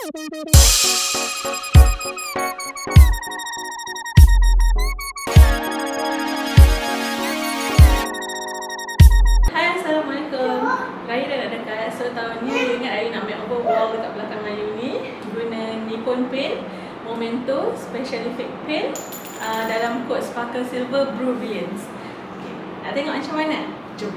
Hai Assalamualaikum Raya dah nak dekat So tahun ni ingat Ayu nak make over wall dekat belakang Ayu ni Guna Nippon Paint Momento Special Effect Paint uh, Dalam kod Sparkle Silver Brilliance okay. Nak tengok macam mana? Jom